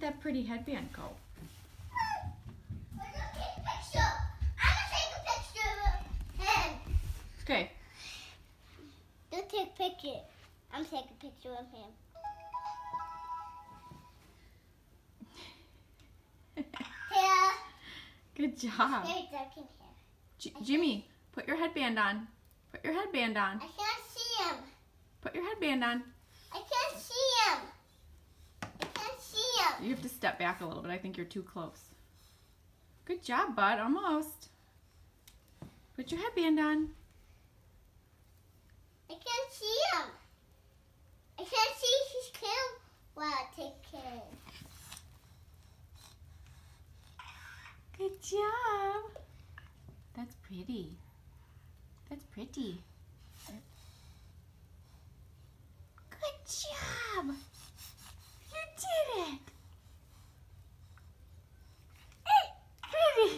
did that pretty headband go? We're gonna take a picture. I'm gonna take a picture of him. Okay. Don't take a picture. I'm taking a picture of him. Here. Good job. Very dark in here. J- Jimmy, put your headband on. Put your headband on. I can't see him. Put your headband on. I can't see him. I can't see him. You have to step back a little bit. I think you're too close. Good job, bud. Almost. Put your headband on. I can't see him. I can't see his camera. Well, take care. Good job. That's pretty. That's pretty. Good job.